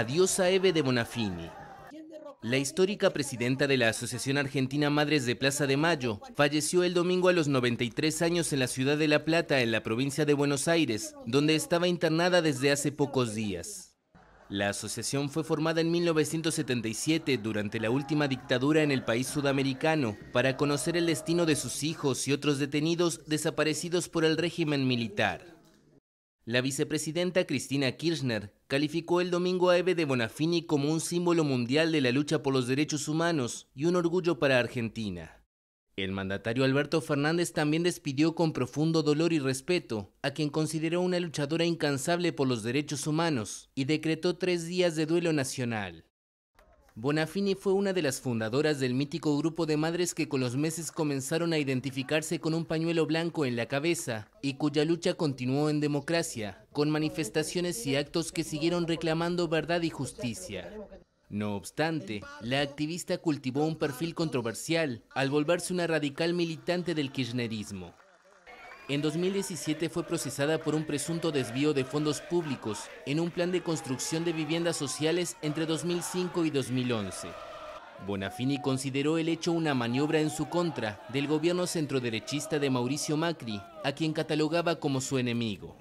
A Eve de Bonafini. La histórica presidenta de la Asociación Argentina Madres de Plaza de Mayo falleció el domingo a los 93 años en la ciudad de La Plata, en la provincia de Buenos Aires, donde estaba internada desde hace pocos días. La asociación fue formada en 1977 durante la última dictadura en el país sudamericano para conocer el destino de sus hijos y otros detenidos desaparecidos por el régimen militar. La vicepresidenta Cristina Kirchner calificó el domingo a Eve de Bonafini como un símbolo mundial de la lucha por los derechos humanos y un orgullo para Argentina. El mandatario Alberto Fernández también despidió con profundo dolor y respeto a quien consideró una luchadora incansable por los derechos humanos y decretó tres días de duelo nacional. Bonafini fue una de las fundadoras del mítico grupo de madres que con los meses comenzaron a identificarse con un pañuelo blanco en la cabeza y cuya lucha continuó en democracia, con manifestaciones y actos que siguieron reclamando verdad y justicia. No obstante, la activista cultivó un perfil controversial al volverse una radical militante del kirchnerismo. En 2017 fue procesada por un presunto desvío de fondos públicos en un plan de construcción de viviendas sociales entre 2005 y 2011. Bonafini consideró el hecho una maniobra en su contra del gobierno centroderechista de Mauricio Macri, a quien catalogaba como su enemigo.